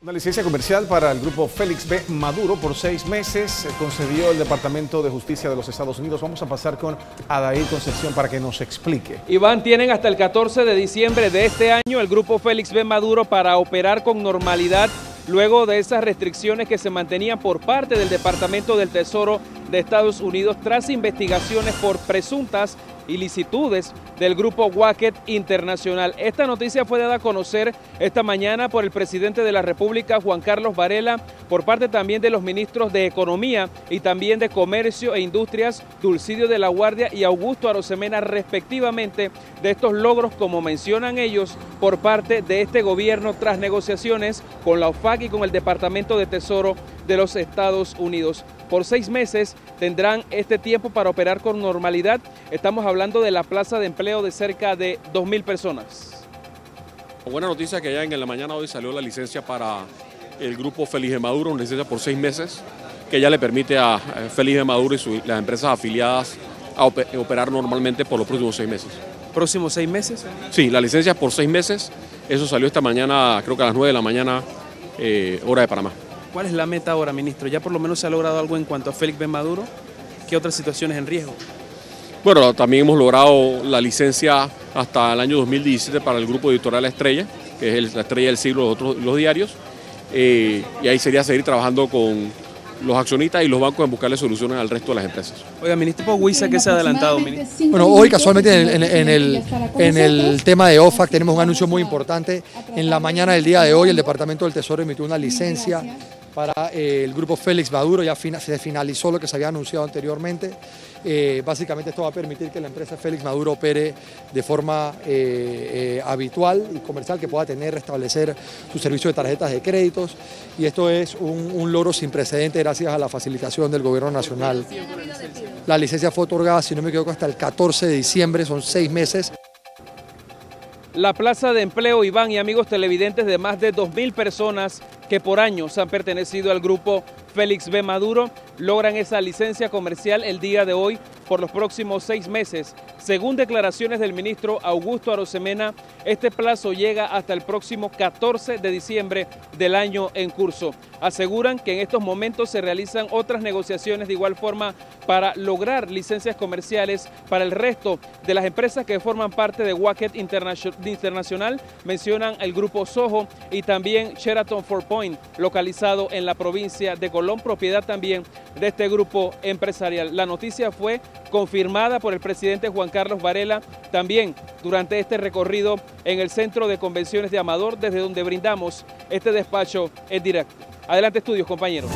Una licencia comercial para el grupo Félix B. Maduro por seis meses concedió el Departamento de Justicia de los Estados Unidos. Vamos a pasar con Adair Concepción para que nos explique. Iván, tienen hasta el 14 de diciembre de este año el grupo Félix B. Maduro para operar con normalidad luego de esas restricciones que se mantenían por parte del Departamento del Tesoro de Estados Unidos tras investigaciones por presuntas ilicitudes del grupo Wacket Internacional. Esta noticia fue dada a conocer esta mañana por el presidente de la República, Juan Carlos Varela, por parte también de los ministros de Economía y también de Comercio e Industrias, Dulcidio de la Guardia y Augusto Arosemena, respectivamente, de estos logros, como mencionan ellos, por parte de este gobierno tras negociaciones con la OFAC y con el Departamento de Tesoro de los Estados Unidos. Por seis meses tendrán este tiempo para operar con normalidad. Estamos hablando de la plaza de empleo de cerca de 2.000 personas. Buena noticia que ya en la mañana hoy salió la licencia para el grupo Feliz de Maduro, una licencia por seis meses, que ya le permite a Feliz de Maduro y las empresas afiliadas a operar normalmente por los próximos seis meses. ¿Próximos seis meses? Sí, la licencia por seis meses. Eso salió esta mañana, creo que a las 9 de la mañana, eh, hora de Panamá. ¿Cuál es la meta ahora, ministro? ¿Ya por lo menos se ha logrado algo en cuanto a Félix Ben Maduro? ¿Qué otras situaciones en riesgo? Bueno, también hemos logrado la licencia hasta el año 2017 para el grupo editorial La Estrella, que es la estrella del siglo de los, otros, los diarios, eh, y ahí sería seguir trabajando con los accionistas y los bancos en buscarle soluciones al resto de las empresas. Oiga, ministro Pogüiza, ¿qué se ha adelantado? Ministro? Bueno, hoy casualmente en, el, en el tema de OFAC tenemos un anuncio muy importante. En la mañana del día de hoy el Departamento del Tesoro emitió una licencia para eh, el grupo Félix Maduro, ya se finalizó lo que se había anunciado anteriormente. Eh, básicamente esto va a permitir que la empresa Félix Maduro opere de forma eh, habitual y comercial, que pueda tener, restablecer su servicio de tarjetas de créditos y esto es un, un logro sin precedente gracias a la facilitación del gobierno nacional. La licencia fue otorgada, si no me equivoco, hasta el 14 de diciembre, son seis meses. La plaza de empleo Iván y amigos televidentes de más de 2.000 personas que por años han pertenecido al grupo Félix B. Maduro logran esa licencia comercial el día de hoy por los próximos seis meses. Según declaraciones del ministro Augusto Arosemena, este plazo llega hasta el próximo 14 de diciembre del año en curso. Aseguran que en estos momentos se realizan otras negociaciones de igual forma para lograr licencias comerciales para el resto de las empresas que forman parte de Wacket Internacional. Mencionan el grupo Soho y también Sheraton Four Localizado en la provincia de Colón, propiedad también de este grupo empresarial. La noticia fue confirmada por el presidente Juan Carlos Varela también durante este recorrido en el Centro de Convenciones de Amador, desde donde brindamos este despacho en directo. Adelante estudios, compañeros.